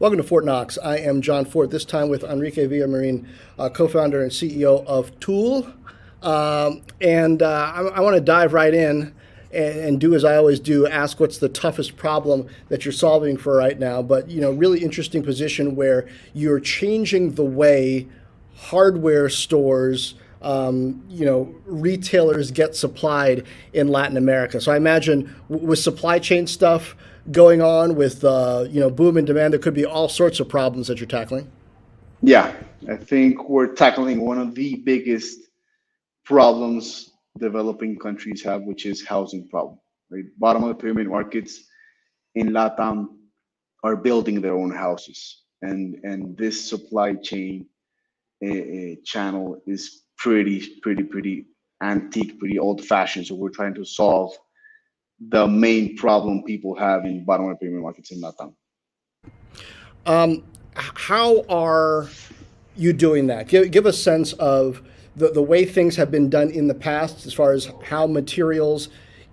Welcome to Fortt Knox. I am Jon Fortt, this time with Enrique Villamarin, uh, co founder and CEO of Tul. Um, and uh, I, I want to dive right in and, and, do as I always do ask what's the toughest problem that you're solving for right now. But, you know, really interesting position where you're changing the way hardware stores. Um, you know, retailers get supplied in Latin America. So I imagine with supply chain stuff, going on with uh, you know boom and demand. There could be all sorts of problems that you're tackling. Yeah, I think we're tackling one of the biggest problems developing countries have, which is housing problem. Right, bottom of the pyramid markets in LATAM are building their own houses, and and this supply chain uh, channel is pretty pretty pretty antique, pretty old fashioned. So we're trying to solve the main problem people have in bottom of pyramid markets in Latam. Um, how are you doing that? Give, give a sense of the, the way things have been done in the past as far as how materials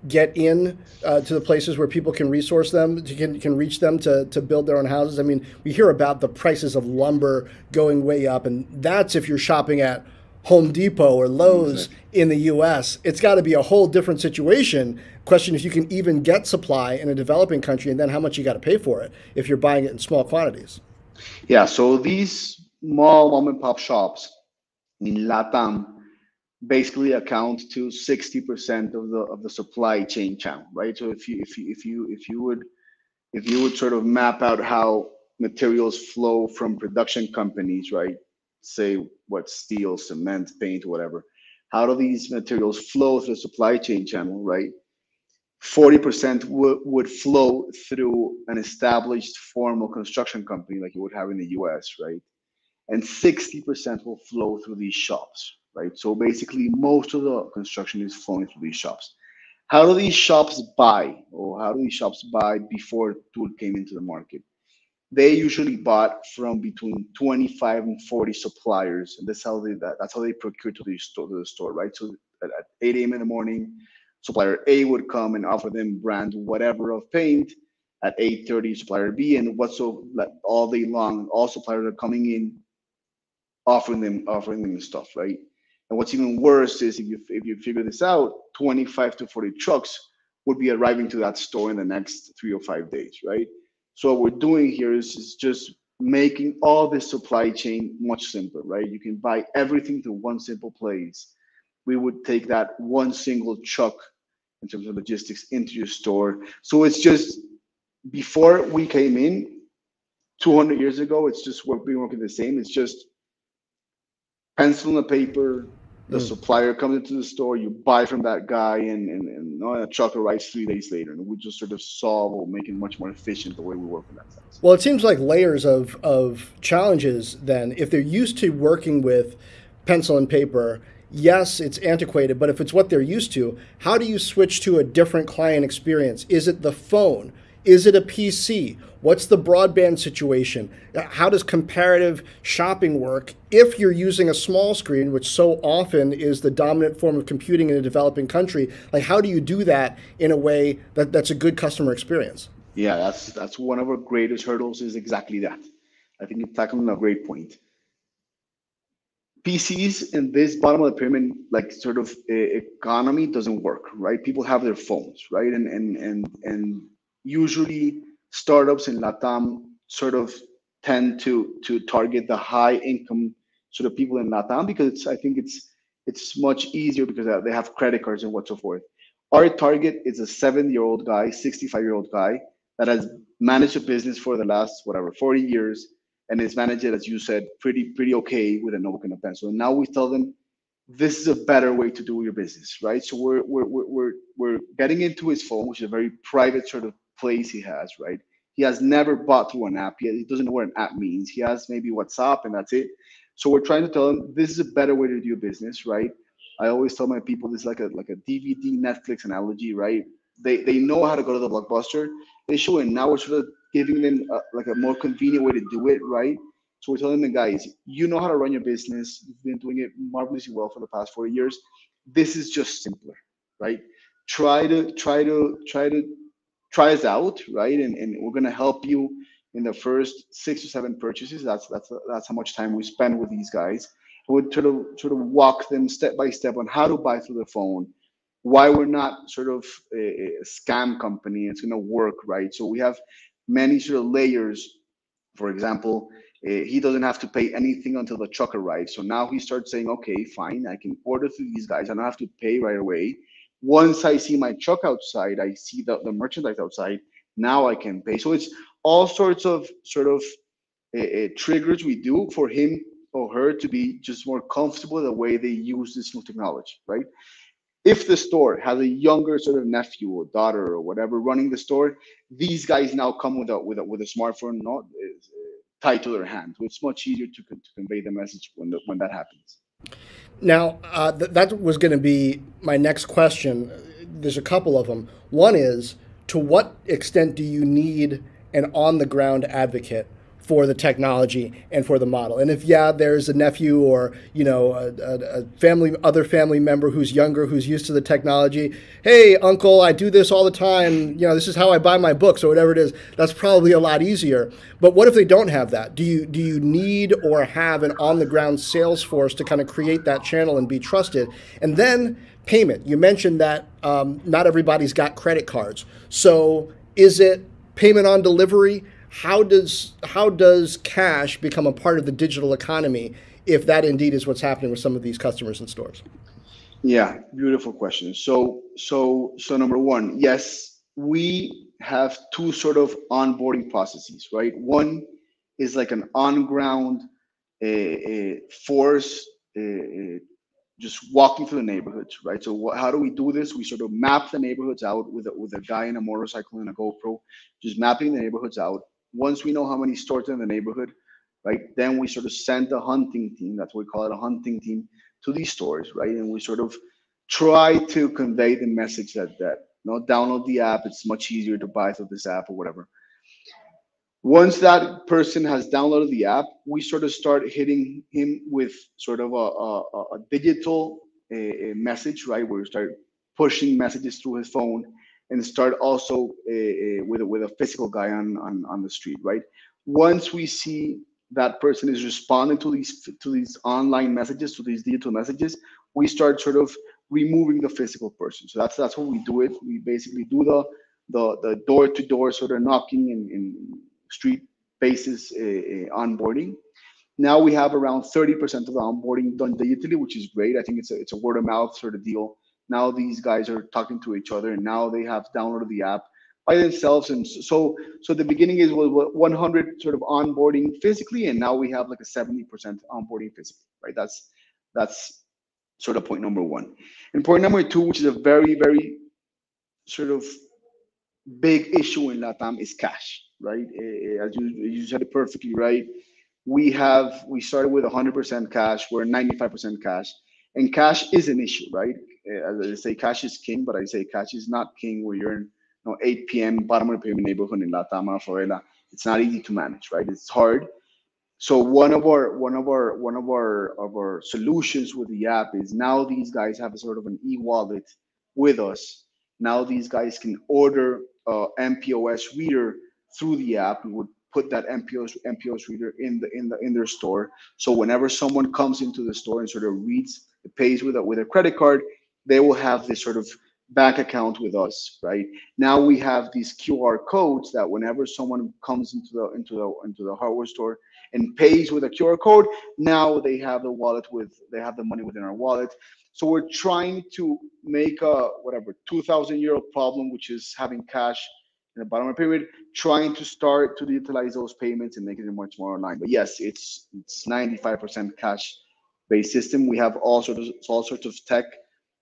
get in uh, to the places where people can resource them, can, can reach them to, to build their own houses. I mean, we hear about the prices of lumber going way up, and that's if you're shopping at Home Depot or Lowe's exactly. in the US. It's got to be a whole different situation. Question if you can even get supply in a developing country and then how much you got to pay for it if you're buying it in small quantities. Yeah, so these small mom and pop shops in Latam basically account to 60% of the of the supply chain channel, right? So if you if you if you if you would if you would sort of map out how materials flow from production companies, right? Say what steel, cement, paint, whatever. How do these materials flow through the supply chain channel, right? 40% would, would flow through an established formal construction company like you would have in the US, right? And 60% will flow through these shops, right? So basically, most of the construction is flowing through these shops. How do these shops buy, or how do these shops buy before Tul came into the market? They usually bought from between 25 and 40 suppliers and that's how they that, that's how they procure to the store to the store right? So at, at 8 a.m in the morning supplier a would come and offer them brand whatever of paint. At 8.30 supplier b and what's so like, all day long all suppliers are coming in offering them offering them stuff right? And what's even worse is if you if you figure this out 25 to 40 trucks would be arriving to that store in the next three or five days right so what we're doing here is, is just making all this supply chain much simpler, right? You can buy everything through one simple place. We would take that one single truck in terms of logistics into your store. So it's just before we came in 200 years ago, it's just we're being working the same. It's just pencil and paper, the mm. supplier comes into the store, you buy from that guy, and and, and oh, a truck arrives three days later, and we just sort of solve or make it much more efficient the way we work in that sense. Well, it seems like layers of of challenges. Then, if they're used to working with pencil and paper, yes, it's antiquated, but if it's what they're used to, how do you switch to a different client experience? Is it the phone? Is it a PC? What's the broadband situation? How does comparative shopping work if you're using a small screen, which so often is the dominant form of computing in a developing country? Like, how do you do that in a way that, that's a good customer experience? Yeah, that's that's one of our greatest hurdles. Is exactly that. I think you're tackling a great point. PCs in this bottom of the pyramid, like sort of economy, doesn't work, right? People have their phones, right? And and and and usually startups in Latam sort of tend to to target the high income sort of people in Latam because it's I think it's it's much easier because they have credit cards and what so forth. Our target is a seven year old guy, 65 year old guy that has managed a business for the last whatever 40 years and is managed it as you said pretty pretty okay with a notebook and a pencil. And now we tell them this is a better way to do your business, right? So we're we're we're we're getting into his phone, which is a very private sort of place he has, right? He has never bought through an app. He, he doesn't know what an app means. He has maybe WhatsApp and that's it. So we're trying to tell him this is a better way to do business, right? I always tell my people this is like a like a DVD Netflix analogy, right? They they know how to go to the blockbuster. They show it. Now we're sort of giving them a, like a more convenient way to do it, right? So we're telling them, guys, you know how to run your business. You've been doing it marvelously well for the past four years. This is just simpler, right? Try to try to try to try us out, right? And, and we're going to help you in the first six to seven purchases. That's that's that's how much time we spend with these guys. We would sort of sort of walk them step by step on how to buy through the phone, why we're not sort of a, a scam company. It's to work, right? So we have many sort of layers. For example, uh, he doesn't have to pay anything until the truck arrives. So now he starts saying, okay, fine, I can order through these guys. I don't have to pay right away. Once I see my truck outside, I see the, the merchandise outside. Now I can pay. So it's all sorts of sort of uh, triggers we do for him or her to be just more comfortable the way they use this new technology, right? If the store has a younger sort of nephew or daughter or whatever running the store, these guys now come with a with a, with a smartphone not uh, tied to their hand. So it's much easier to, to convey the message when the, when that happens. Now, uh, th- that was going to be my next question. There's a couple of them. One is, to what extent do you need an on the ground advocate for the technology and for the model. And if yeah, there's a nephew or you know a, a, family, other family member who's younger who's used to the technology. Hey, uncle, I do this all the time. You know, this is how I buy my books or whatever it is. That's probably a lot easier. But what if they don't have that? Do you do you need or have an on the ground sales force to kind of create that channel and be trusted? And then payment. You mentioned that um, not everybody's got credit cards. So is it payment on delivery? How does how does cash become a part of the digital economy if that indeed is what's happening with some of these customers and stores? Yeah, beautiful question. So so so number one, yes, we have two sort of onboarding processes, right? One is like an on-ground uh, force, uh, just walking through the neighborhoods, right? So what, how do we do this? We sort of map the neighborhoods out with a, with a guy in a motorcycle and a GoPro, just mapping the neighborhoods out once we know how many stores in the neighborhood, right, then we sort of send a hunting team, that's what we call it, a hunting team, to these stores, right? And we sort of try to convey the message that that you know, download the app. It's much easier to buy through this app or whatever. Once that person has downloaded the app, we sort of start hitting him with sort of a, a, a digital a, a message, right? Where we start pushing messages through his phone and start also uh, with a, with a physical guy on, on on the street, right? Once we see that person is responding to these to these online messages, to these digital messages, we start sort of removing the physical person. So that's that's what we do it. We basically do the the the door to door sort of knocking in, in street basis uh, onboarding. Now we have around 30% of the onboarding done digitally, which is great. I think it's a it's a word of mouth sort of deal now these guys are talking to each other and now they have downloaded the app by themselves. And so so the beginning is was 100 sort of onboarding physically and now we have like a 70% onboarding physically right? That's that's sort of point number one. And point number two which is a very very sort of big issue in latam is cash right? Eh, eh, as you, you said it perfectly right? We have we started with 100% cash. We're 95% cash. And cash is an issue right Uh, as I say, cash is king, but I say cash is not king where you're in you know, 8 p.m. bottom of the pyramid neighborhood in La Tama, Florida. It's not easy to manage, right? It's hard. So one of our one of our one of our of our solutions with the app is now these guys have a sort of an e-wallet with us. Now these guys can order uh, a MPOS reader through the app. We would put that MPOS MPOS reader in the in the in their store. So whenever someone comes into the store and sort of reads, pays with a with a credit card, they will have this sort of bank account with us, right? Now we have these QR codes that whenever someone comes into the into the into the hardware store and pays with a QR code, now they have the wallet with they have the money within our wallet. So we're trying to make a whatever 2,000 euro problem, which is having cash in the bottom of the pyramid, trying to start to utilize those payments and make it much more online. But yes, it's it's 95% cash based system. We have all sorts of all sorts of tech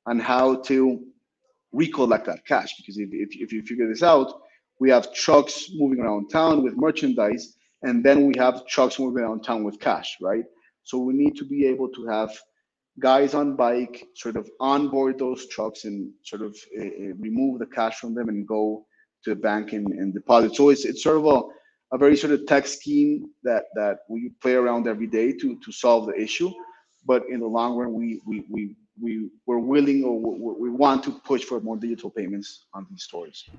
on how to recollect that cash. Because if, if, if you figure this out, we have trucks moving around town with merchandise, and then we have trucks moving around town with cash, right? So we need to be able to have guys on bike sort of onboard those trucks and sort of uh, remove the cash from them and go to a bank and, and deposit. So it's it's sort of a, a very sort of tech scheme that that we play around every day to to solve the issue. But in the long run, we we we we we're willing or we want to push for more digital payments on these stores.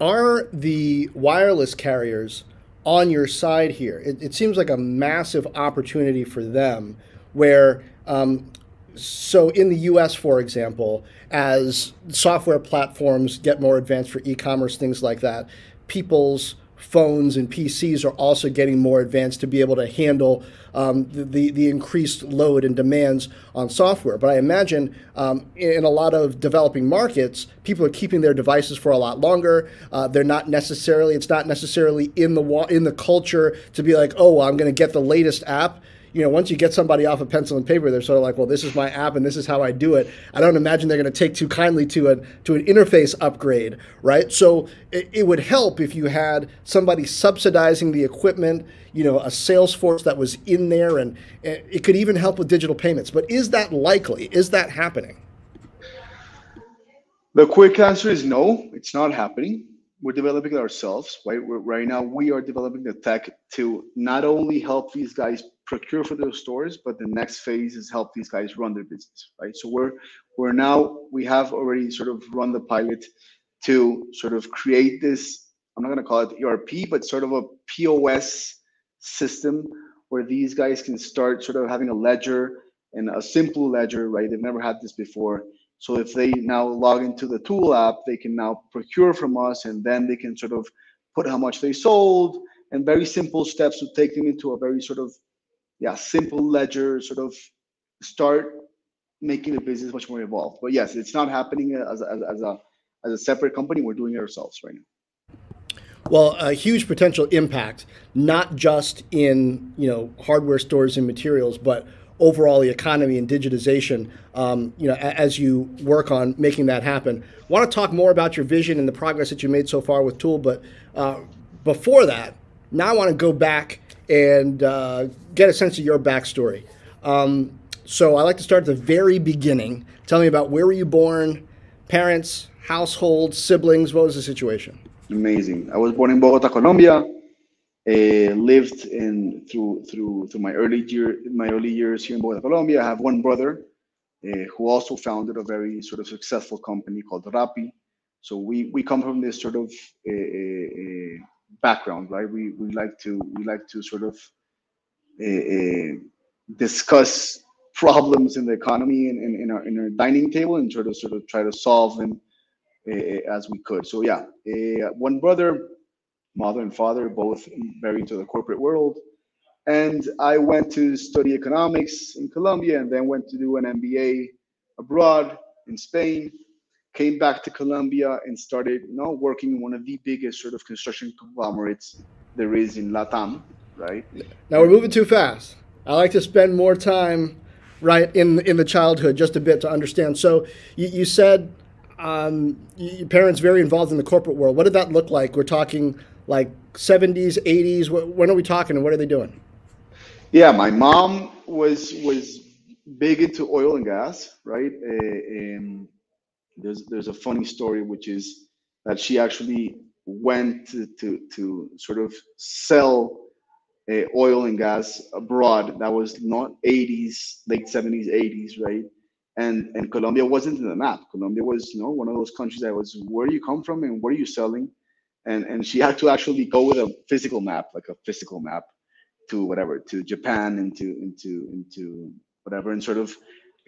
Are the wireless carriers on your side here. It, it seems like a massive opportunity for them where um, so in the US, for example, as software platforms get more advanced for e-commerce, things like that, people's phones and PCs are also getting more advanced to be able to handle um, the, the increased load and demands on software. But I imagine um, in a lot of developing markets, people are keeping their devices for a lot longer. Uh, they're not necessarily, it's not necessarily in the in the culture to be like, oh, I'm going to get the latest app you know, once you get somebody off of pencil and paper, they're sort of like, well, this is my app and this is how I do it. I don't imagine they're going to take too kindly to a to an interface upgrade, right? So it, it would help if you had somebody subsidizing the equipment, you know, a sales force that was in there, and, and it could even help with digital payments. But is that likely? Is that happening? The quick answer is no, it's not happening we're developing ourselves, right? We're, right now, we are developing the tech to not only help these guys procure for those stores, but the next phase is help these guys run their business, right? So we're we're now we have already sort of run the pilot to sort of create this. I'm not going to call it ERP, but sort of a POS system where these guys can start sort of having a ledger and a simple ledger, right? They've never had this before so if they now log into the Tul app, they can now procure from us and then they can sort of put how much they sold and very simple steps to take them into a very sort of, yeah, simple ledger, sort of start making the business much more evolved. But yes, it's not happening as, as, as a as a separate company. We're doing it ourselves right now. Well, a huge potential impact, not just in you know hardware stores and materials, but overall the economy and digitization, um, you know, as you work on making that happen. Want to talk more about your vision and the progress that you made so far with Tul, but uh, before that, now I want to go back and uh, get a sense of your backstory. Um, so I like to start at the very beginning. Tell me about where were you born, parents, household, siblings. What was the situation? Amazing. I was born in Bogota, Colombia. Uh, lived in through through through my early year my early years here in Bogota, Colombia. I have one brother uh, who also founded a very sort of successful company called Rappi. So we we come from this sort of uh, background, right? We we like to we like to sort of uh, discuss problems in the economy and in, in, our in our dining table and sort of sort of try to solve them eh, as we could. So yeah, one brother mother and father, both very into the corporate world. And I went to study economics in Colombia and then went to do an MBA abroad in Spain. Came back to Colombia and started, you know, working in one of the biggest sort of construction conglomerates there is in Latam, right? Now we're moving too fast. I like to spend more time right in in the childhood just a bit to understand. So you, you said um, your parents very involved in the corporate world. What did that look like? We're talking like 70s, 80s? When are we talking and what are they doing? Yeah, my mom was was big into oil and gas, right? Uh, there's there's a funny story which is that she actually went to to, to sort of sell uh, oil and gas abroad. That was not 80s, late 70s, 80s, right? And and Colombia wasn't in the map. Colombia was you know one of those countries that was where you come from and what are you selling? and and she had to actually go with a physical map, like a physical map, to whatever, to Japan, into into into whatever, and sort of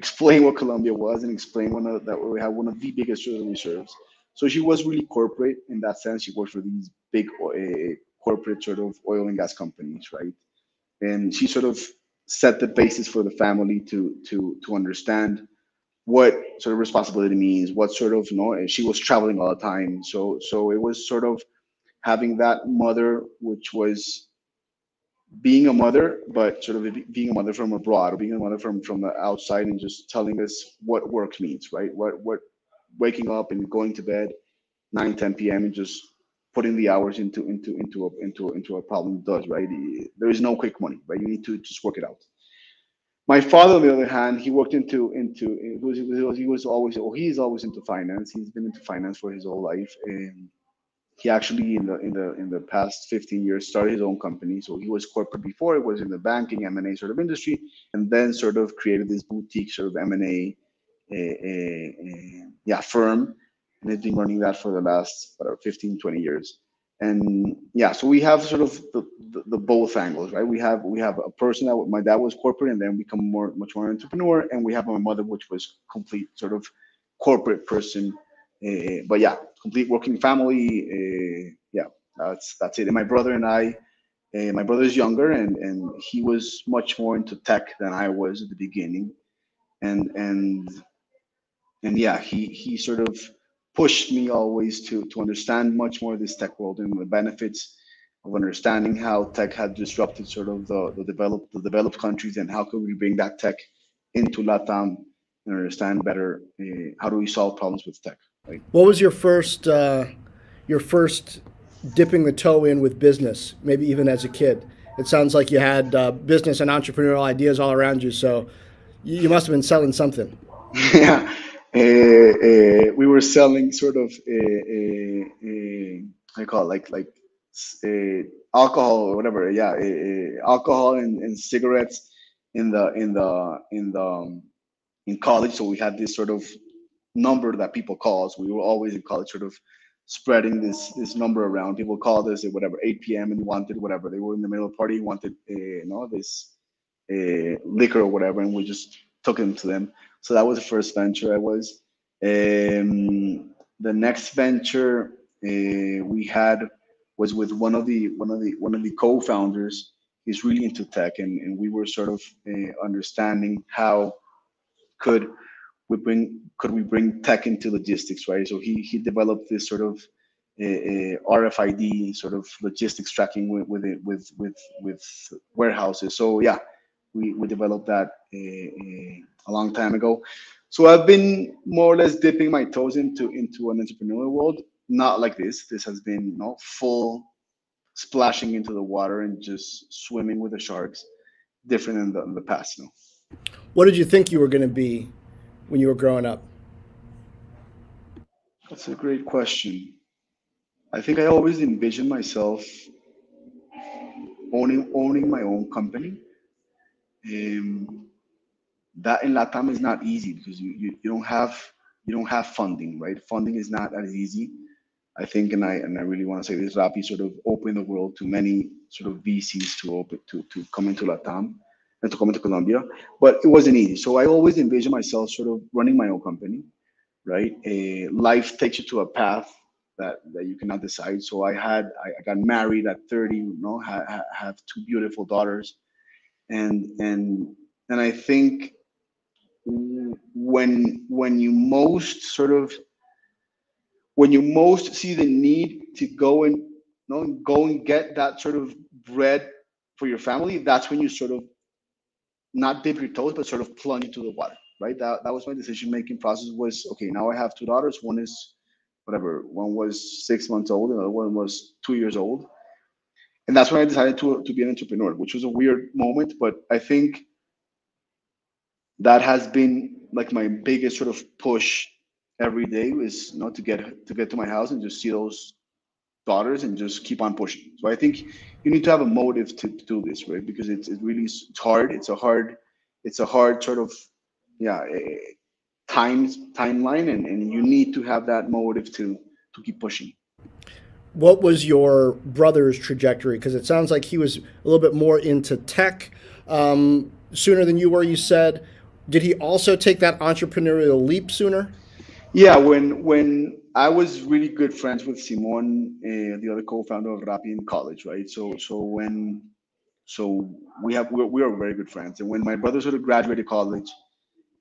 explain what Colombia was and explain one of, that we have one of the biggest oil reserves. So she was really corporate in that sense. She worked for these big uh, corporate sort of oil and gas companies, right? And she sort of set the basis for the family to to to understand what sort of responsibility means, what sort of you know, she was traveling all the time. So so it was sort of having that mother, which was being a mother, but sort of being a mother from abroad, or being a mother from from the outside, and just telling us what work means, right? What what waking up and going to bed 9 10 p.m and just putting the hours into into into a into into a problem does right there is no quick money right you need to just work it out my father, on the other hand, he worked into into he was, he was, always or he's always into finance. He's been into finance for his whole life, and he actually in the in the in the past 15 years started his own company. So he was corporate before. It was in the banking M and A sort of industry, and then sort of created this boutique sort of M and A, eh, eh, eh, yeah, firm, and has been running that for the last whatever 15, 20 years. and yeah, so we have sort of the, the, the, both angles, right? We have we have a person that my dad was corporate, and then become more much more entrepreneur, and we have my mother, which was complete sort of corporate person. Uh, but yeah, complete working family. Uh, yeah, that's that's it. And my brother and I, uh, my brother is younger, and and he was much more into tech than I was at the beginning, and and and yeah, he he sort of pushed me always to to understand much more this tech world and the benefits of understanding how tech had disrupted sort of the, the developed the developed countries and how could we bring that tech into Latam and understand better uh, how do we solve problems with tech. What was your first uh, your first dipping the toe in with business? Maybe even as a kid. It sounds like you had uh, business and entrepreneurial ideas all around you, so you must have been selling something. yeah. Uh, we were selling sort of uh, I call it like like alcohol or whatever. Yeah, alcohol and, and cigarettes in the in the in the um, in college. So we had this sort of number that people call us. We were always in college, sort of spreading this this number around. People called us at whatever 8 p.m. and wanted whatever. They were in the middle of the party, wanted uh, you know this uh, liquor or whatever, and we just took them to them. So that was the first venture I was. Um, the next venture uh, we had was with one of the one of the one of the co-founders. He's really into tech, and, and we were sort of understanding how could we bring could we bring tech into logistics, right? So he he developed this sort of uh, uh RFID sort of logistics tracking with with it, with with with warehouses. So yeah, we we developed that uh, a long time ago. So I've been more or less dipping my toes into into an entrepreneurial world. Not like this. This has been you know full splashing into the water and just swimming with the sharks. Different than the, in the past, you know. What did you think you were going to be when you were growing up? That's a great question. I think I always envisioned myself owning owning my own company. Um, that in Latam is not easy because you, you, you don't have you don't have funding, right? Funding is not as easy. I think, and I and I really want to say this, Rappi sort of opened the world to many sort of VCs to open to to come into Latam and to come into Colombia, but it wasn't easy. So I always envisioned myself sort of running my own company, right? A life takes you to a path that that you cannot decide. So I had I, I got married at 30, you know, ha, have two beautiful daughters, and and and I think when when you most sort of when you most see the need to go and you know, go and get that sort of bread for your family, that's when you sort of not dip your toes, but sort of plunge into the water, right? That that was my decision making process. Was okay. Now I have two daughters. One is whatever. One was six months old, and the other one was two years old. And that's when I decided to to be an entrepreneur, which was a weird moment, but I think that has been like my biggest sort of push every day is know to get to get to my house and just see those daughters and just keep on pushing. So I think you need to have a motive to, to do this, right? Because it's it really it's hard. It's a hard it's a hard sort of yeah times timeline and, and you need to have that motive to to keep pushing what was your brother's trajectory because it sounds like he was a little bit more into tech um, sooner than you were you said did he also take that entrepreneurial leap sooner? Yeah, when when I was really good friends with Simon, uh, the other co-founder of Rappi in college, right? So so when so we have we're, we are very good friends, and when my brother sort of graduated college,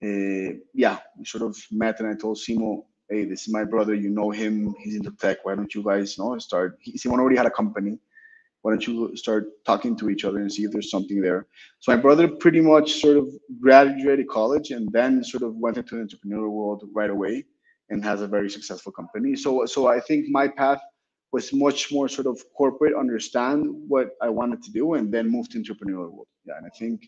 uh, yeah, we sort of met, and I told Simon, hey, this is my brother. You know him. He's into tech. Why don't you guys you know start? He, Simon already had a company why don't you start talking to each other and see if there's something there so my brother pretty much sort of graduated college and then sort of went into the entrepreneurial world right away and has a very successful company. So so i think my path was much more sort of corporate understand what i wanted to do and then move to entrepreneurial world. Yeah and i think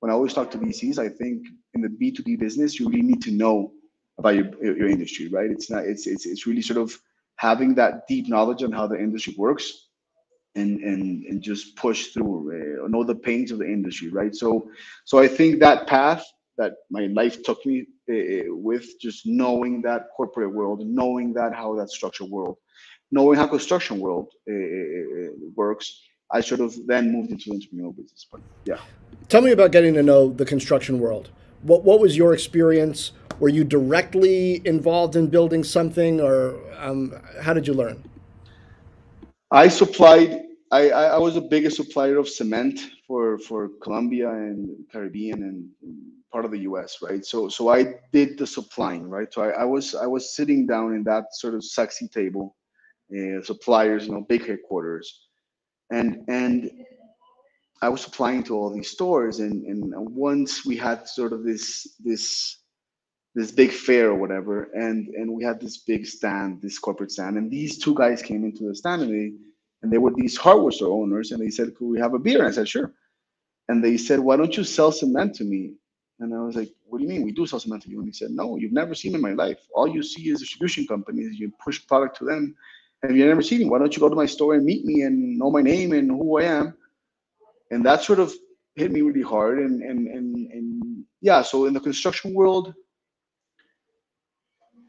when i always talk to vcs i think in the b2b business you really need to know about your, your industry right? It's not it's, it's it's really sort of having that deep knowledge on how the industry works and and and just push through uh, know the pains of the industry right? So so i think that path that my life took me uh, with just knowing that corporate world knowing that how that structure world knowing how construction world uh, works, I sort of then moved into entrepreneurial business. But yeah. Tell me about getting to know the construction world. What what was your experience? Were you directly involved in building something, or um, how did you learn? I supplied. I, I was the biggest supplier of cement for for Colombia and Caribbean and part of the U.S. Right. So so I did the supplying. Right. So I, I was I was sitting down in that sort of sexy table, uh, suppliers, you know, big headquarters, and and I was supplying to all these stores, and and once we had sort of this this this big fair or whatever, and and we had this big stand, this corporate stand, and these two guys came into the stand, and they and they were these hardware store owners, and they said, "Could we have a beer?" And I said, "Sure." And they said, "Why don't you sell cement to me?" And I was like, "What do you mean? We do sell cement to you?" And he said, "No, you've never seen in my life. All you see is distribution companies. You push product to them, and you've never seen me. Why don't you go to my store and meet me and know my name and who I am?" And that sort of hit me really hard. And and and and yeah, so in the construction world,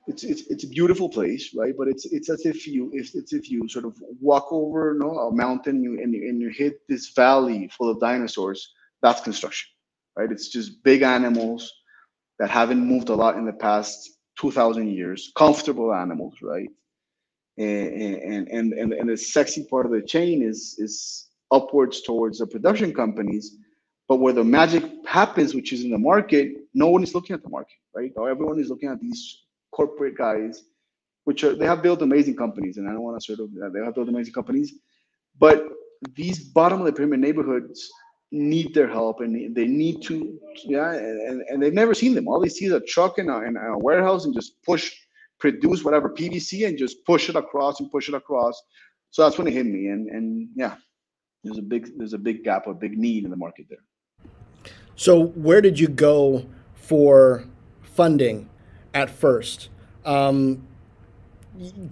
it's it's it's a beautiful place, right? But it's it's as if you it's, it's if you sort of walk over you know, a mountain you, and you and you hit this valley full of dinosaurs. That's construction, right? It's just big animals that haven't moved a lot in the past two thousand years. Comfortable animals, right? And, and and and the sexy part of the chain is is upwards towards the production companies. But where the magic happens, which is in the market, no one is looking at the market, right? Everyone is looking at these corporate guys, which are they have built amazing companies, and I don't want to sort of they have built amazing companies, but these bottom of the pyramid neighborhoods need their help and they need to yeah and, and they've never seen them. All they see is a truck in a, in a warehouse and just push produce whatever pvc and just push it across and push it across. So that's when it hit me and and yeah there's a big there's a big gap a big need in the market there. So where did you go for funding at first. Because um,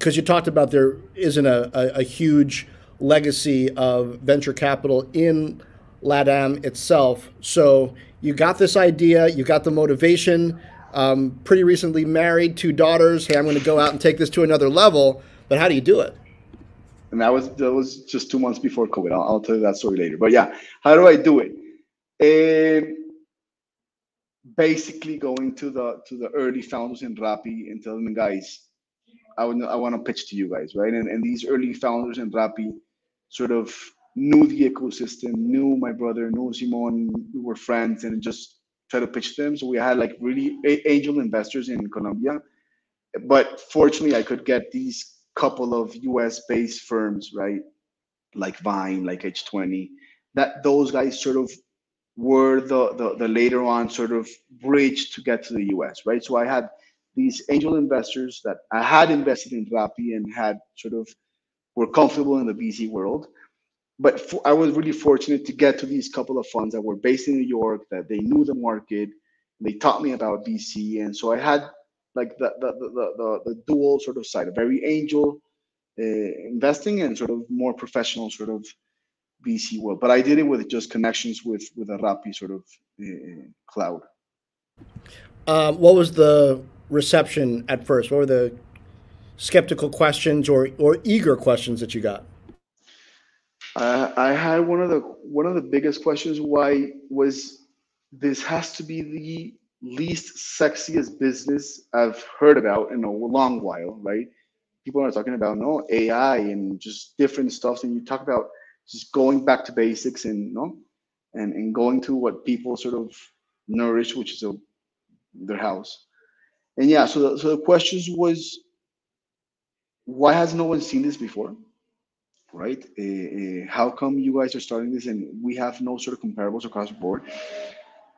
you talked about there isn't a, a, a, huge legacy of venture capital in LATAM itself. So you got this idea, you got the motivation, um, pretty recently married, two daughters. Hey, I'm going to go out and take this to another level. But how do you do it? And that was that was just two months before COVID. I'll, I'll tell you that story later. But yeah, how do I do it? Um, basically going to the to the early founders in Rappi and telling them, guys, I would I want to pitch to you guys, right? And and these early founders in Rappi sort of knew the ecosystem, knew my brother, knew Simon, we were friends, and just try to pitch them. So we had like really angel investors in Colombia, but fortunately, I could get these couple of U.S. based firms, right, like Vine, like H20, that those guys sort of were the, the, the later on sort of bridge to get to the US, right? So I had these angel investors that I had invested in Rappi and had sort of were comfortable in the VC world. But for, I was really fortunate to get to these couple of funds that were based in New York, that they knew the market, they taught me about VC, and so I had like the the the the, the dual sort of side, a very angel uh, investing and sort of more professional sort of VC world. But I did it with just connections with with a Rappi sort of uh, cloud. Um, what was the reception at first? What were the skeptical questions or or eager questions that you got? Uh, I had one of the one of the biggest questions. Why was this has to be the least sexiest business I've heard about in a long while, right? People are talking about no AI and just different stuff, and you talk about just going back to basics and know and, and going to what people sort of nourish, which is a, their house. And yeah, so the, so the questions was, why has no one seen this before? Right? Uh, how come you guys are starting this and we have no sort of comparables across the board?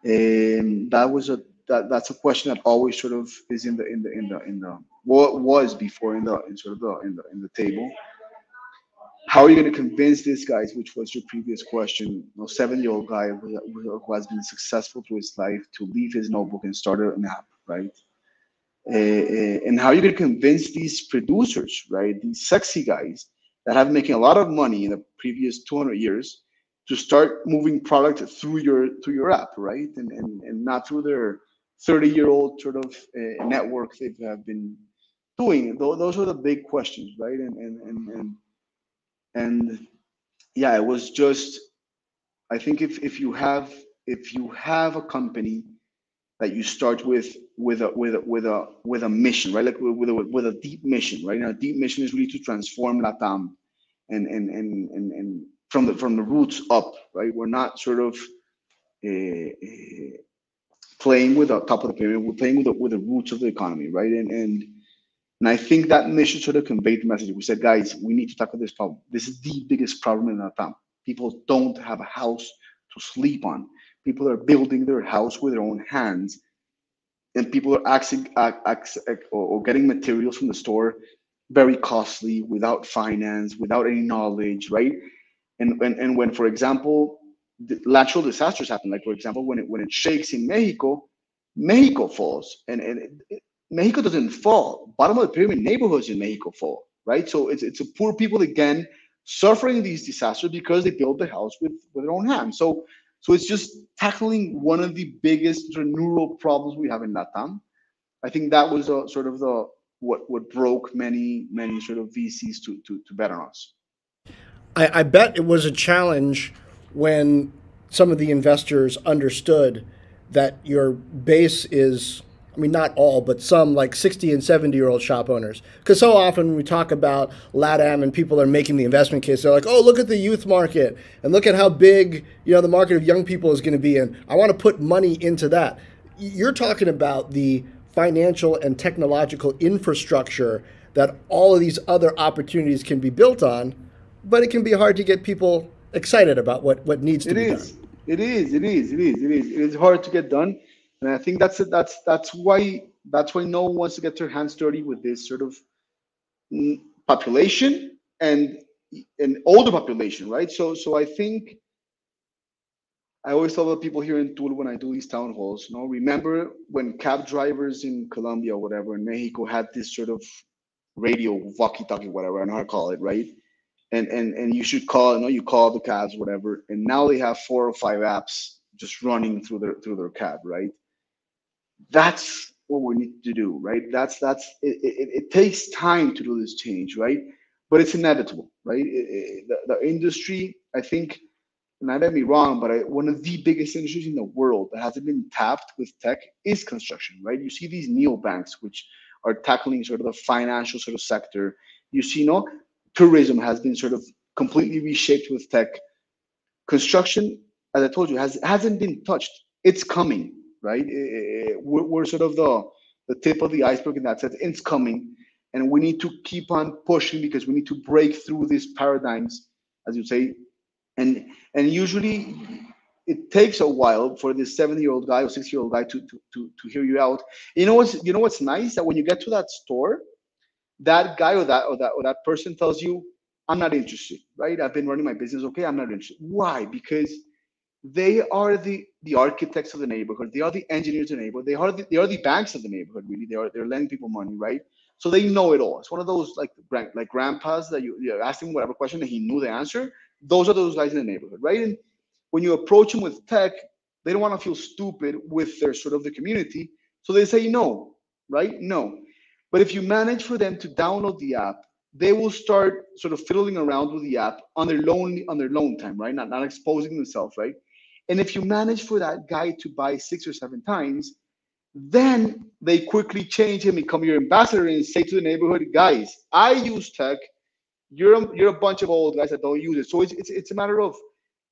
And that was a that that's a question that always sort of is in the in the in the in the what was before in the in sort of the in the in the table how are you going to convince these guys, which was your previous question, you know, seven-year-old guy who, who, has been successful through his life to leave his notebook and start an app, right? Uh, and how are you going to convince these producers, right, these sexy guys that have been making a lot of money in the previous 200 years to start moving product through your through your app, right, and and, and not through their 30-year-old sort of uh, network they have been doing? Those are the big questions, right? And and and and, and yeah, it was just. I think if if you have if you have a company that you start with with a with a with a with a mission, right? Like with a with a deep mission, right? And a deep mission is really to transform Latam and and and and, and from the from the roots up, right? We're not sort of uh, playing with the top of the pyramid. We're playing with the with the roots of the economy, right? And and and I think that mission sort of conveyed the message. We said, guys, we need to tackle this problem. This is the biggest problem in Latam. People don't have a house to sleep on people are building their house with their own hands and people are accessing, or getting materials from the store very costly without finance without any knowledge right? And when and when for example natural disasters happen like for example when it when it shakes in mexico mexico falls and, and it, it, mexico doesn't fall. Bottom of the pyramid neighborhoods in mexico fall right? So it's, it's a poor people again suffering these disasters because they build the house with, with their own hands. So so it's just tackling one of the biggest neural problems we have in Latam. I think that was a, sort of the what what broke many many sort of VCs to to, to bet on us. I, I bet it was a challenge when some of the investors understood that your base is mean, not all, but some like 60 and 70 year old shop owners. Because so often when we talk about LATAM and people are making the investment case, they're like, oh, look at the youth market and look at how big, you know, the market of young people is going to be. And I want to put money into that. You're talking about the financial and technological infrastructure that all of these other opportunities can be built on, but it can be hard to get people excited about what, what needs to it be is. done. It is. It is. It is. It is. It is hard to get done and I think that's it. that's that's why that's why no one wants to get their hands dirty with this sort of mm, population and an older population, right? So so I think I always tell the people here in Tul when I do these town halls, you know, remember when cab drivers in Colombia or whatever in Mexico had this sort of radio walkie-talkie, whatever, I know how to call it, right? And and and you should call, you know, you call the cabs, whatever, and now they have four or five apps just running through their through their cab, right? That's what we need to do right? That's that's it, it, it takes time to do this change right? But it's inevitable right? It, the, the industry i think not get me wrong but I, one of the biggest industries in the world that hasn't been tapped with tech is construction right? You see these neobanks which are tackling sort of the financial sort of sector. You see you know tourism has been sort of completely reshaped with tech. Construction as i told you has hasn't been touched. It's coming right? Eh, eh, eh, we're, we're sort of the, the tip of the iceberg in that sense. It's coming. And we need to keep on pushing because we need to break through these paradigms, as you say. And and usually it takes a while for this 70 year old guy or 60 year old guy to, to, to, to hear you out. You know what's you know what's nice that when you get to that store, that guy or that or that or that person tells you, I'm not interested, right? I've been running my business okay, I'm not interested. Why? Because they are the the architects of the neighborhood. They are the engineers of the neighborhood. They are the, they are the banks of the neighborhood really. They are they're lending people money right? So they know it all. It's one of those like like grandpas that you, you ask him whatever question and he knew the answer. Those are those guys in the neighborhood right? And when you approach them with tech they don't want to feel stupid with their sort of the community. So they say no right? No. But if you manage for them to download the app they will start sort of fiddling around with the app on their loan on their loan time right? Not, not exposing themselves right and if you manage for that guy to buy six or seven times, then they quickly change him, become your ambassador, and say to the neighborhood, guys, I use tech. You're a, you're a bunch of old guys that don't use it. So it's, it's, it's a matter of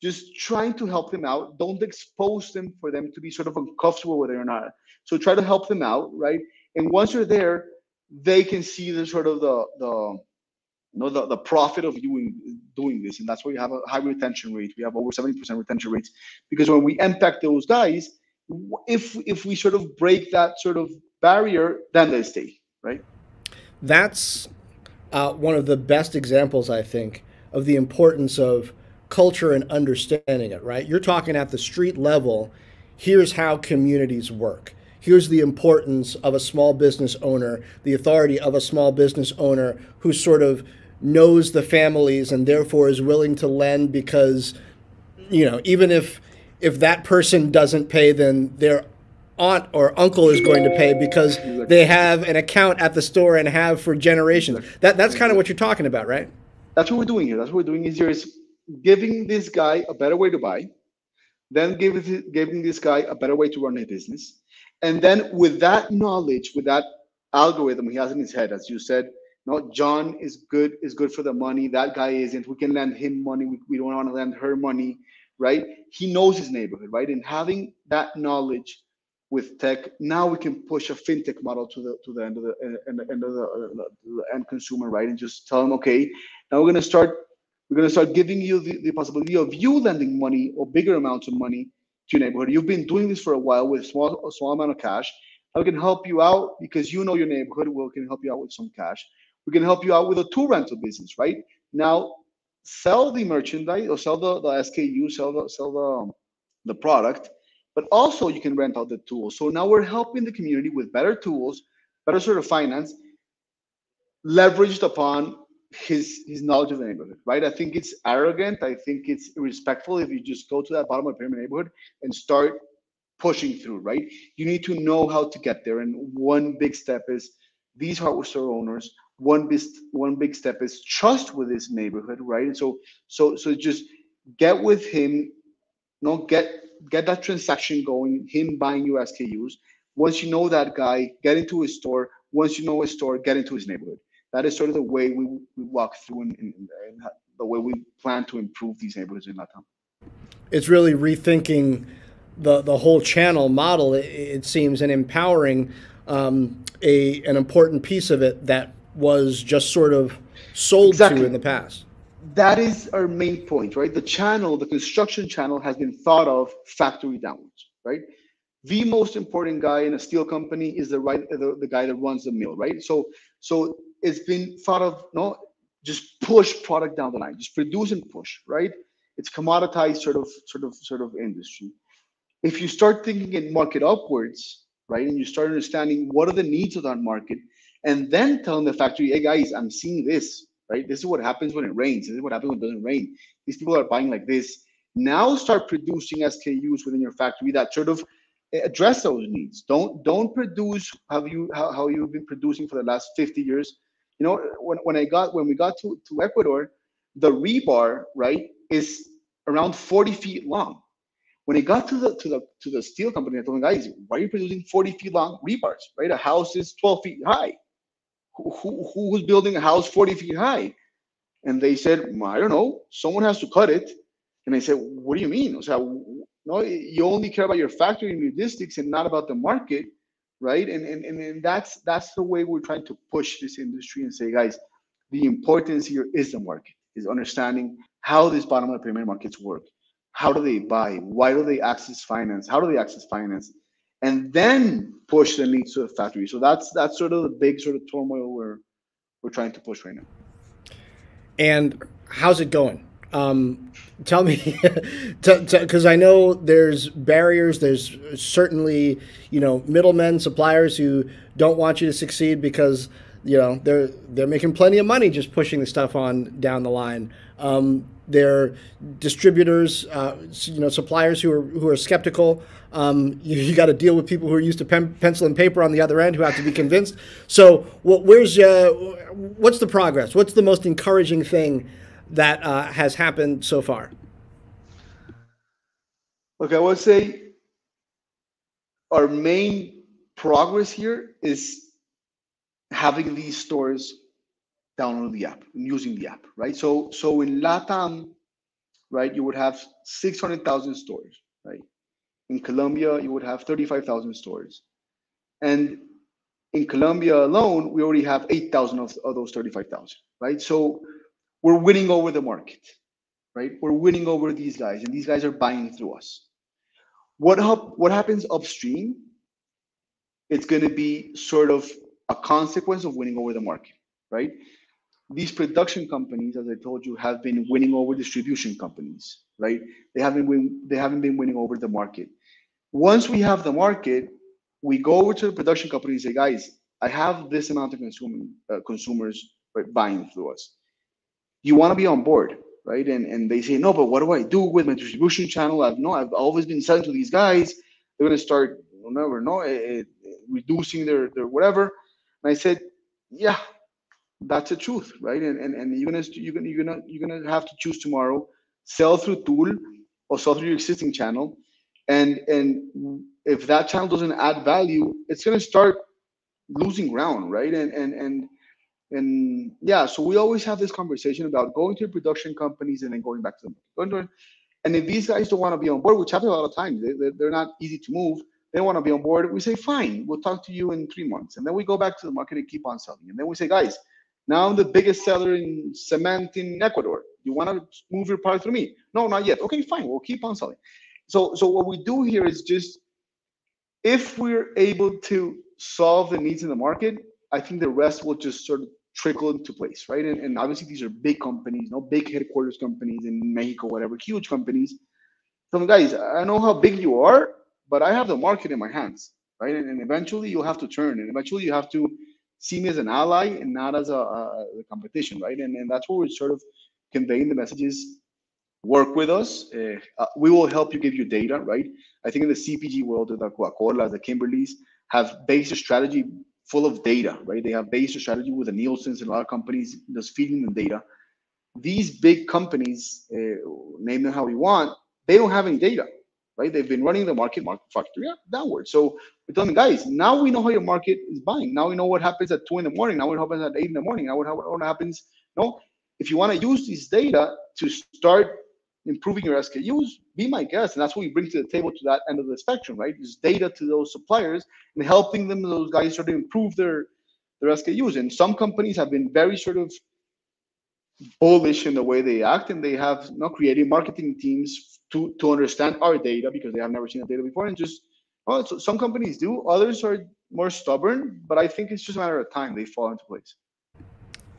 just trying to help them out. Don't expose them for them to be sort of uncomfortable with it or not. So try to help them out, right? And once you're there, they can see the sort of the the you know the, the profit of you doing this and that's why we have a high retention rate. We have over 70% retention rates because when we impact those guys if if we sort of break that sort of barrier then they stay right? That's uh, one of the best examples i think of the importance of culture and understanding it right? You're talking at the street level here's how communities work. Here's the importance of a small business owner, the authority of a small business owner who's sort of knows the families and therefore is willing to lend because you know even if if that person doesn't pay then their aunt or uncle is going to pay because they have an account at the store and have for generations. That that's kind of what you're talking about, right? That's what we're doing here. That's what we're doing is here is giving this guy a better way to buy, then giving giving this guy a better way to run a business, and then with that knowledge, with that algorithm he has in his head, as you said, no, John is good is good for the money. That guy isn't. We can lend him money. We, we don't want to lend her money, right? He knows his neighborhood, right? And having that knowledge with tech, now we can push a fintech model to the to the end of the end, end of the, the end consumer, right? And just tell them, okay, now we're gonna start we're gonna start giving you the, the possibility of you lending money or bigger amounts of money to your neighborhood. You've been doing this for a while with small a small amount of cash. I can help you out because you know your neighborhood. We can help you out with some cash. We can help you out with a tool rental business, right? Now, sell the merchandise or sell the, the SKU, sell the sell the um, the product, but also you can rent out the tools. So now we're helping the community with better tools, better sort of finance, leveraged upon his his knowledge of the neighborhood, right? I think it's arrogant. I think it's irrespectful if you just go to that bottom of the pyramid neighborhood and start pushing through, right? You need to know how to get there. And one big step is these hardware store owners. One big one big step is trust with his neighborhood, right? And so so so just get with him, you know, get get that transaction going, him buying you SKUs. Once you know that guy, get into his store. Once you know his store, get into his neighborhood. That is sort of the way we, we walk through and, and, and the way we plan to improve these neighborhoods in Latam. It's really rethinking the the whole channel model. It, it seems and empowering um, a an important piece of it that was just sort of sold exactly. to in the past that is our main point, right? The channel, the construction channel has been thought of factory downwards, right? The most important guy in a steel company is the right the, the guy that runs the mill, right? So so it's been thought of no just push product down the line, just produce and push, right? It's commoditized sort of sort of sort of industry. If you start thinking in market upwards, right, and you start understanding what are the needs of that market, and then telling the factory, hey guys, I'm seeing this, right? This is what happens when it rains. This is what happens when it doesn't rain. These people are buying like this. Now start producing SKUs within your factory that sort of address those needs. Don't don't produce how you how, how you've been producing for the last 50 years. You know, when, when I got when we got to, to Ecuador, the rebar, right, is around 40 feet long. When it got to the to the to the steel company, I told them, guys, why are you producing 40 feet long rebars? Right? A house is 12 feet high who, was building a house 40 feet high? And they said, I don't know, someone has to cut it. And I said, what do you mean? So, no, you only care about your factory and logistics and not about the market, right? And, and, and that's that's the way we're trying to push this industry and say, guys, the importance here is the market, is understanding how these bottom of the pyramid markets work. How do they buy? Why do they access finance? How do they access finance? And then push the needs to the factory. So that's that's sort of the big sort of turmoil we're we're trying to push right now. And how's it going? Um, tell me, because I know there's barriers. There's certainly you know middlemen, suppliers who don't want you to succeed because you know they're they're making plenty of money just pushing the stuff on down the line. Um, they're distributors, uh, you know, suppliers who are who are skeptical. Um, you, you got to deal with people who are used to pen, pencil and paper on the other end who have to be convinced. So, well, where's uh, what's the progress? What's the most encouraging thing that uh, has happened so far? Look, I would say our main progress here is having these stores download the app and using the app, right? So, so in LATAM, right, you would have 600,000 stores, right? In Colombia, you would have 35,000 stores. And in Colombia alone, we already have 8,000 of, of those 35,000, right? So we're winning over the market, right? We're winning over these guys, and these guys are buying through us. What, help, what happens upstream? It's going to be sort of a consequence of winning over the market, right? These production companies, as I told you, have been winning over distribution companies, right? They haven't win, they haven't been winning over the market. Once we have the market, we go over to the production company and say, guys, I have this amount of consuming, uh, consumers right, buying through us. You want to be on board, right? And and they say, no, but what do I do with my distribution channel? I've no, I've always been selling to these guys. They're to start never know, uh, reducing their, their whatever. And I said, yeah, that's the truth, right? And, and, and you're gonna you're gonna you're gonna you're gonna have to choose tomorrow, sell through Tul or sell through your existing channel. And and if that channel doesn't add value, it's gonna start losing ground, right? And and and and yeah, so we always have this conversation about going to production companies and then going back to them. And if these guys don't want to be on board, which happens a lot of times, they, they're not easy to move. They want to be on board. We say, fine, we'll talk to you in three months. And then we go back to the market and keep on selling. And then we say, guys, now I'm the biggest seller in cement in Ecuador. You want to move your product through me? No, not yet. Okay, fine. We'll keep on selling. So, so what we do here is just if we're able to solve the needs in the market, I think the rest will just sort of trickle into place, right? And, and obviously these are big companies, no big headquarters companies in Mexico, whatever, huge companies. So guys, I know how big you are, but I have the market in my hands, right? And, and eventually you'll have to turn, and eventually you have to see me as an ally and not as a, a, competition, right? And, and that's what we're sort of conveying the messages. Work with us. Uh, uh, we will help you give you data, right? I think in the CPG world, the Coca-Cola, the Kimberly's have based a strategy full of data, right? They have based a strategy with the Nielsen's and a lot of companies just feeding them data. These big companies, uh, name them how we want, they don't have any data, right? They've been running the market, market factory downward. So we tell them, guys, now we know how your market is buying. Now we know what happens at two in the morning. Now what happens at eight in the morning. Now what, what happens, no? If you want to use this data to start improving your SKUs, be my guest. And that's what we bring to the table to that end of the spectrum, right? Is data to those suppliers and helping them, those guys sort of improve their, their SKUs. And some companies have been very sort of bullish in the way they act and they have know, created marketing teams to, to understand our data because they have never seen the data before and just, well, so some companies do, others are more stubborn, but I think it's just a matter of time they fall into place.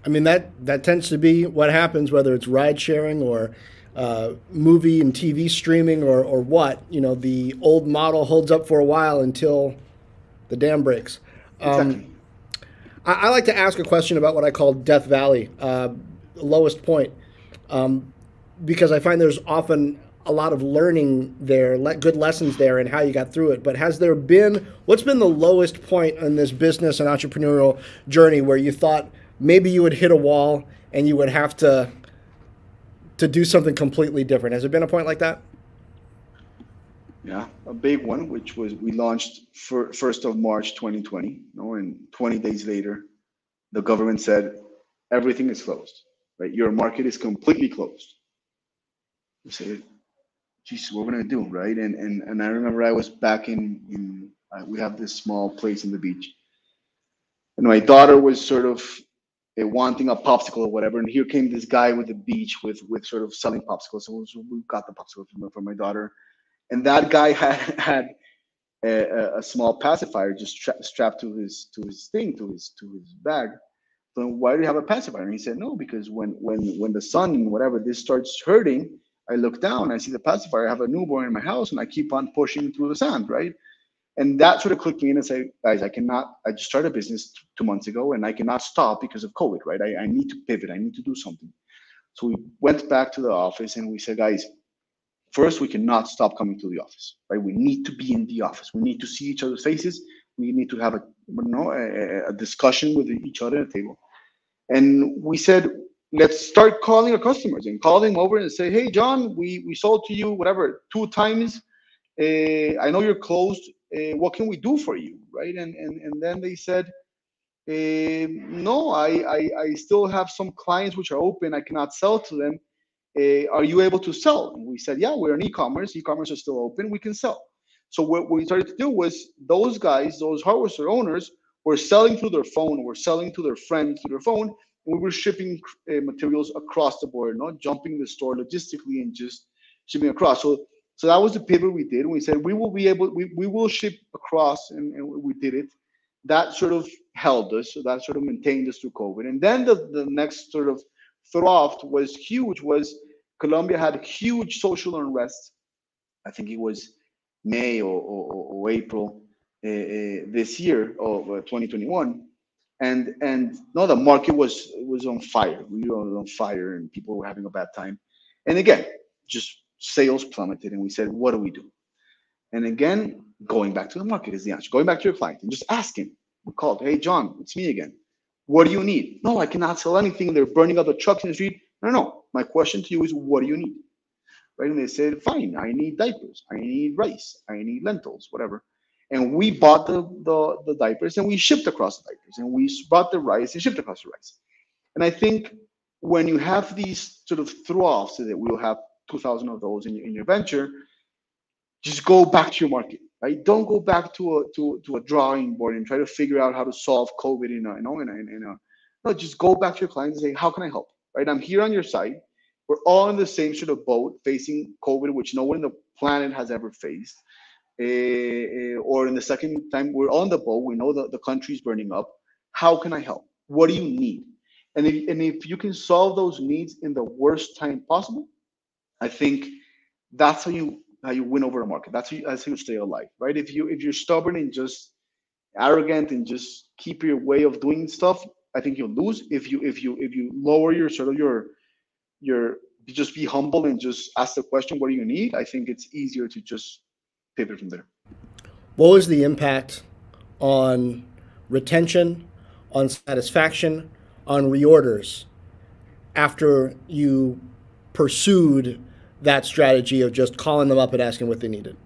I mean that that tends to be what happens whether it's ride sharing or uh, movie and TV streaming or, or what, you know, the old model holds up for a while until the dam breaks. Um, exactly. I, I, like to ask a question about what I call Death Valley, uh, lowest point, um, because I find there's often a lot of learning there, le- good lessons there, and how you got through it. But has there been what's been the lowest point in this business and entrepreneurial journey where you thought maybe you would hit a wall and you would have to to do something completely different. Has there been a point like that? Yeah, a big one, which was we launched for first of March 2020. You know, and 20 days later, the government said everything is closed. Right, your market is completely closed. We said, "Jesus, what are we gonna do?" Right, and and and I remember I was back in in uh, we have this small place in the beach, and my daughter was sort of wanting a popsicle or whatever. And here came this guy with the beach with with sort of selling popsicles. So we got the popsicle from, from my daughter, and that guy had had a, a small pacifier just tra- strapped to his to his thing to his to his bag. So why do you have a pacifier? And he said no, because when when when the sun and whatever this starts hurting, I look down, I see the pacifier. I have a newborn in my house, and I keep on pushing through the sand, right? and that sort of clicked me in and say, guys, I cannot, I just started a business two months ago and I cannot stop because of COVID, right? I, I need to pivot. I need to do something. So we went back to the office and we said, guys, first, we cannot stop coming to the office, right? We need to be in the office. We need to see each other's faces. We need to have a, you know, a, a discussion with each other at the table. And we said, let's start calling our customers and call them over and say, hey, John, we, we sold to you, whatever, two times. Uh, I know you're closed. Uh, what can we do for you? Right? And and, and then they said uh, no I, I, I still have some clients which are open. I cannot sell to them. Uh, are you able to sell? And we said yeah we're in e-commerce. E-commerce is still open. We can sell so what we started to do was those guys those hardware store owners were selling through their phone were selling to their friends through their phone we were shipping uh, materials across the board not jumping the store logistically and just shipping across so so that was the pivot we did. We said we will be able, we, we will ship across, and, and we did it. That sort of held us. So that sort of maintained us through COVID. And then the, the next sort of thrust was huge. Was Colombia had huge social unrest. I think it was May or, or, or April uh, uh, this year of uh, 2021 and and no the market was was on fire we were on fire and people were having a bad time and again just sales plummeted and we said what do we do And again, going back to the market is the answer. Going back to your client and just ask him. We called, hey John, it's me again. What do you need? No, I cannot sell anything. They're burning up the trucks in the street. No, no. My question to you is, what do you need? Right? And they said, fine, I need diapers, I need rice, I need lentils, whatever. And we bought the, the, the diapers and we shipped across the diapers and we bought the rice and shipped across the rice. And I think when you have these sort of throw-offs that we'll have 2,000 of those in, in your venture, just go back to your market, right? Don't go back to a to, to a drawing board and try to figure out how to solve COVID in a, you know, in a, in a no, just go back to your clients and say, how can I help? Right? I'm here on your side. We're all in the same sort of boat facing COVID, which no one in the planet has ever faced. Uh, or in the second time, we're on the boat. We know that the country's burning up. How can I help? What do you need? And if, and if you can solve those needs in the worst time possible, I think that's how you how you win over a market. That's how you, that's how you stay alive, right? If you if you're stubborn and just arrogant and just keep your way of doing stuff, I think you'll lose. If you if you if you lower your sort of your your just be humble and just ask the question, what do you need? I think it's easier to just pivot from there. What was the impact on retention, on satisfaction, on reorders after you pursued that strategy of just calling them up and asking what they needed?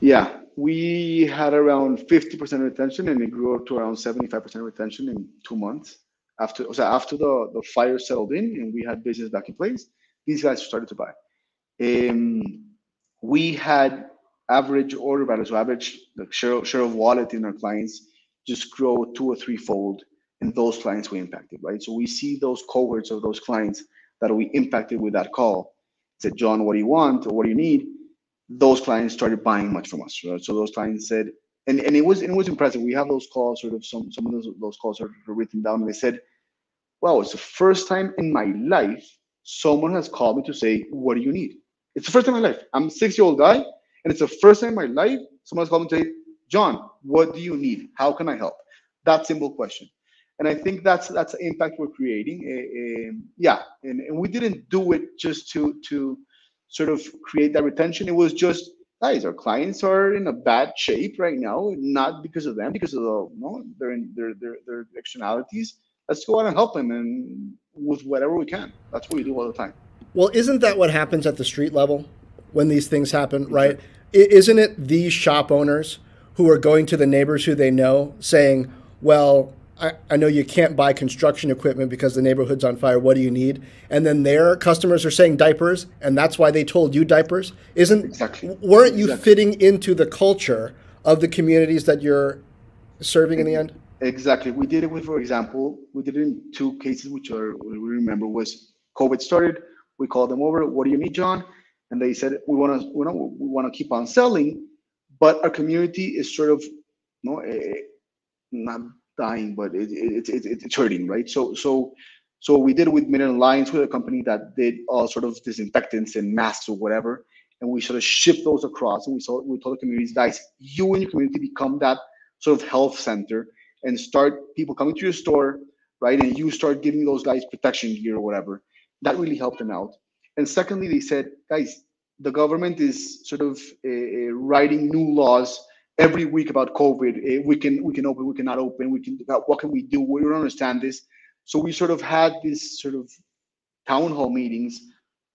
Yeah, we had around 50% retention and it grew up to around 75% retention in two months. After, so after the, the fire settled in and we had business back in place, these guys started to buy. Um, we had average order value, so average the share, share of wallet in our clients just grow two or three fold and those clients we impacted, right? So we see those cohorts of those clients that we impacted with that call. Said, John, what do you want or what do you need? Those clients started buying much from us. Right? So those clients said, and, and it was it was impressive. We have those calls, sort of some some of those those calls are written down, and they said, "Wow, it's the first time in my life someone has called me to say, what do you need?' It's the first time in my life. I'm a six year old guy, and it's the first time in my life someone's called me to say, John, what do you need? How can I help? That simple question and I think that's that's the impact we're creating. Uh, yeah, and, and we didn't do it just to to sort of create that retention. It was just guys, our clients are in a bad shape right now, not because of them, because of the no, they're their their their externalities. Let's go out and help them and with whatever we can. That's what we do all the time. Well, isn't that what happens at the street level when these things happen, right? Isn't it these shop owners who are going to the neighbors who they know saying, well, I, I know you can't buy construction equipment because the neighborhood's on fire. What do you need? And then their customers are saying diapers, and that's why they told you diapers. Isn't exactly. weren't you exactly. fitting into the culture of the communities that you're serving in the end? Exactly. We did it with, for example, we did it in two cases, which are we remember was COVID started. We called them over. What do you need, John? And they said we want to we, we want to keep on selling, but our community is sort of you know, a, not dying, but it, it, it, it, it's hurting, right? So so so we did it with Mid Alliance with a company that did all sort of disinfectants and masks or whatever, and we sort of shipped those across. And we saw we told the communities, guys, you and your community become that sort of health center and start people coming to your store, right? And you start giving those guys protection gear or whatever. That really helped them out. And secondly, they said, guys, the government is sort of uh, writing new laws every week about COVID. Eh, we can we can open, we cannot open. We can what can we do? We don't understand this. So we sort of had this sort of town hall meetings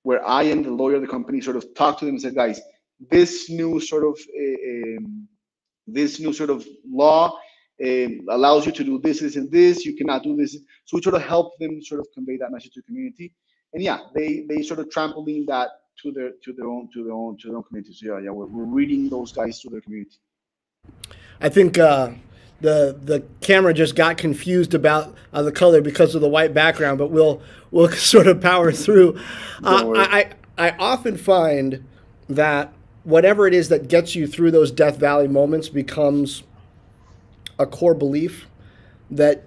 where I and the lawyer of the company sort of talked to them and said, guys, this new sort of uh, this new sort of law allows you to do this, this, and this. You cannot do this. So we sort of help them sort of convey that message to the community. And yeah, they they sort of trampoline that to their to their own to their own to their own community. So yeah, yeah, we're, we're reading those guys to their community. I think uh, the the camera just got confused about uh, the color because of the white background, but we'll we'll sort of power through. Uh, I I often find that whatever it is that gets you through those Death Valley moments becomes a core belief that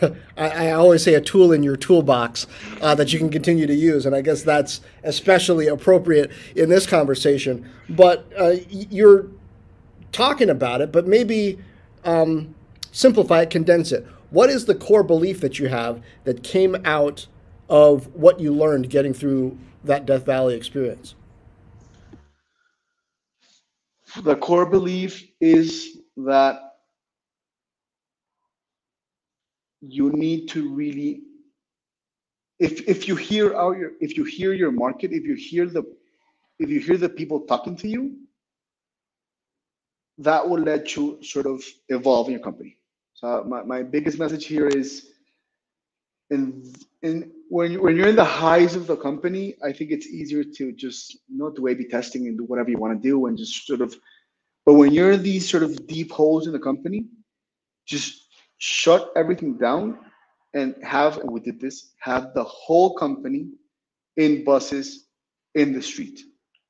I, I, always say a tool in your toolbox uh, that you can continue to use, and I guess that's especially appropriate in this conversation. But uh, you're talking about it, but maybe um, simplify it, condense it. What is the core belief that you have that came out of what you learned getting through that Death Valley experience? the core belief is that you need to really if if you hear out your if you hear your market if you hear the if you hear the people talking to you that will let you sort of evolve in your company. So my, my biggest message here is in in when you, when you're in the highs of the company i think it's easier to just not do a-b testing and do whatever you want to do and just sort of but when you're in these sort of deep holes in the company just shut everything down and have and we did this have the whole company in buses in the street.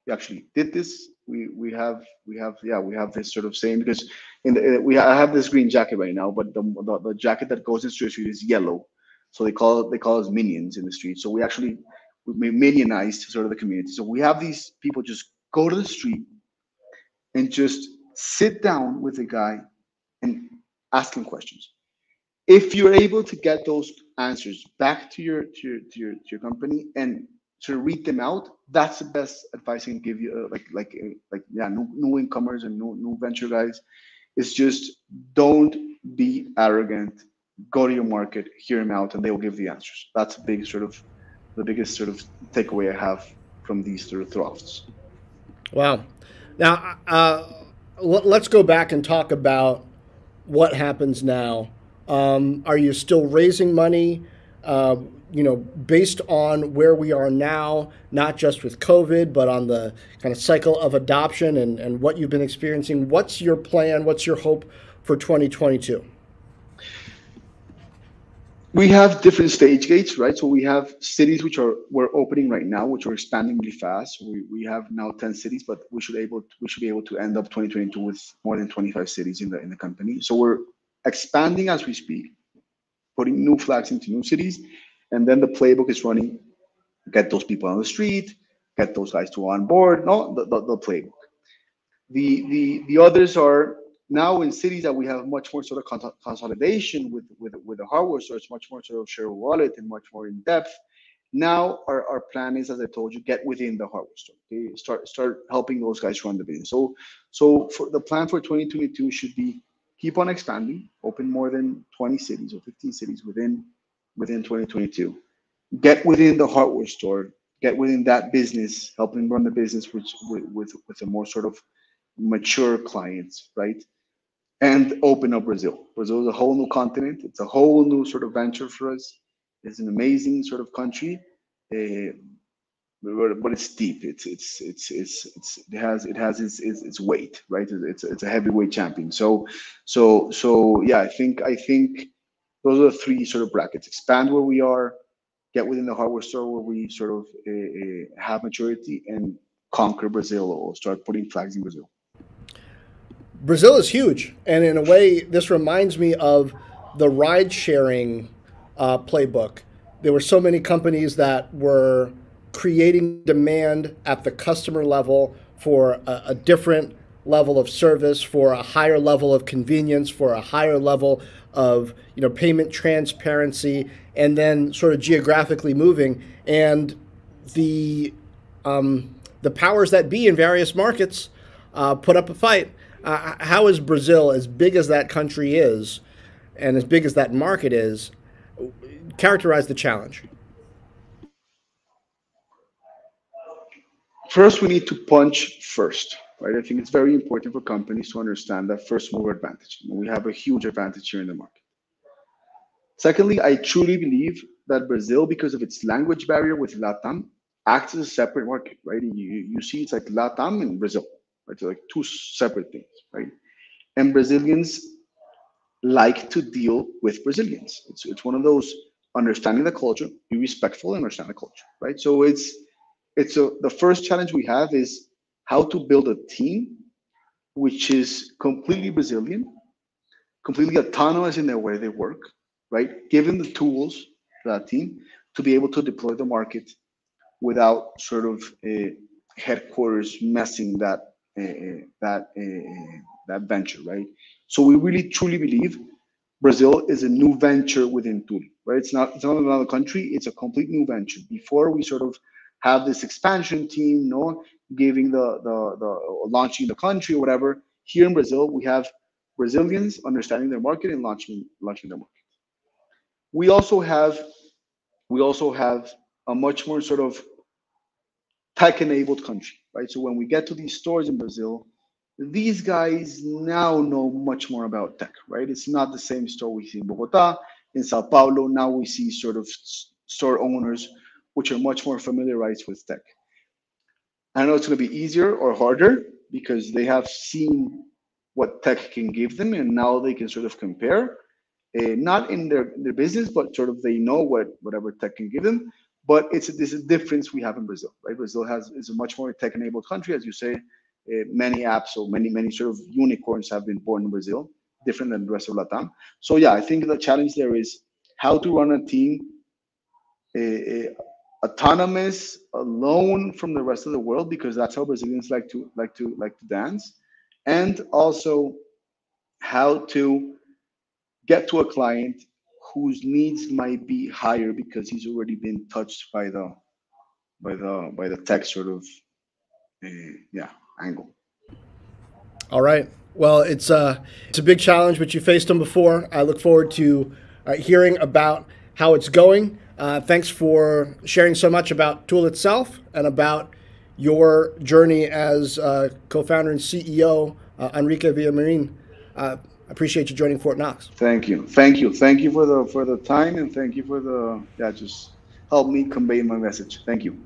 We actually did this we we have we have yeah we have this sort of saying because in the we I have this green jacket right now but the the, the jacket that goes in the street is yellow. So they call they call us minions in the street. So we actually we minionized sort of the community. So we have these people just go to the street and just sit down with a guy and ask him questions. If you're able to get those answers back to your to your to your, to your company and to read them out that's the best advice i can give you uh, like like uh, like yeah new, new incomers and new, new venture guys. Is just don't be arrogant. Go to your market hear them out and they will give the answers. That's a big sort of the biggest sort of takeaway i have from these sort of thrusts wow. Now uh, let's go back and talk about what happens now. Um, are you still raising money? Uh, you know, based on where we are now, not just with COVID, but on the kind of cycle of adoption and, and what you've been experiencing, what's your plan? What's your hope for 2022? We have different stage gates, right? So we have cities which are we're opening right now, which are expanding really fast. We, we have now 10 cities, but we should able we should be able to end up 2022 with more than 25 cities in the in the company. So we're expanding as we speak, putting new flags into new cities, and then the playbook is running. Get those people on the street, get those guys to on board. No, the, the, the playbook. The the the others are now in cities that we have much more sort of consolidation with with with the hardware so it's much more sort of share wallet and much more in depth. Now our, our plan is, as I told you, get within the hardware store. Okay, start start helping those guys run the business. So so for the plan for 2022 should be keep on expanding, open more than 20 cities or 15 cities within within 2022. Get within the hardware store, get within that business, helping run the business with with with, a more sort of mature clients, right? And open up Brazil. Brazil is a whole new continent. It's a whole new sort of venture for us. It's an amazing sort of country. Uh, but it's deep. It's it's it's it's, it's it has it has its, its, its weight, right? It's it's a heavyweight champion. So so so yeah, I think I think those are the three sort of brackets: expand where we are, get within the hardware store where we sort of uh, have maturity, and conquer Brazil or start putting flags in Brazil. Brazil is huge, and in a way, this reminds me of the ride sharing uh, playbook. There were so many companies that were creating demand at the customer level for a, a, different level of service, for a higher level of convenience, for a higher level of you know payment transparency, and then sort of geographically moving. And the um, the powers that be in various markets uh, put up a fight. Uh, how is Brazil, as big as that country is, and as big as that market is, characterize the challenge? First, we need to punch first, right? I think it's very important for companies to understand that first mover advantage. We have a huge advantage here in the market. Secondly, I truly believe that Brazil, because of its language barrier with LATAM, acts as a separate market, right? You, you see it's like LATAM and Brazil, right? They're like two separate things, right? And Brazilians like to deal with Brazilians. It's, it's one of those understanding the culture, be respectful and understand the culture, right? So it's it's a, the first challenge we have is how to build a team which is completely Brazilian, completely autonomous in the way they work, right? Given the tools to that team to be able to deploy the market without sort of a headquarters messing that uh, that uh, that venture, right? So we really truly believe Brazil is a new venture within Tul, right? It's not it's not another country; it's a complete new venture. Before we sort of have this expansion team, no, giving the, the, the launching the country or whatever. Here in Brazil, we have Brazilians understanding their market and launching launching their market. We also have we also have a much more sort of tech-enabled country, right? So when we get to these stores in Brazil, these guys now know much more about tech, right? It's not the same store we see in Bogota, in Sao Paulo. Now we see sort of store owners which are much more familiarized with tech. I know it's going to be easier or harder because they have seen what tech can give them, and now they can sort of compare, uh, not in their, their business, but sort of they know what whatever tech can give them. But it's a, this is a difference we have in Brazil, right? Brazil has is a much more tech-enabled country, as you say. Uh, many apps or many many sort of unicorns have been born in Brazil, different than the rest of Latam. So yeah, I think the challenge there is how to run a team uh, autonomous, alone from the rest of the world, because that's how Brazilians like to like to like to dance, and also how to get to a client whose needs might be higher because he's already been touched by the by the by the tech sort of uh, yeah angle. All right. Well, it's a uh, it's a big challenge, but you faced them before. I look forward to uh, hearing about how it's going. Uh, thanks for sharing so much about Tul itself and about your journey as uh, co-founder and CEO, uh, Enrique Villamarin. Uh, I appreciate you joining Fortt Knox. Thank you, thank you, thank you for the for the time and thank you for the yeah just help me convey my message. Thank you.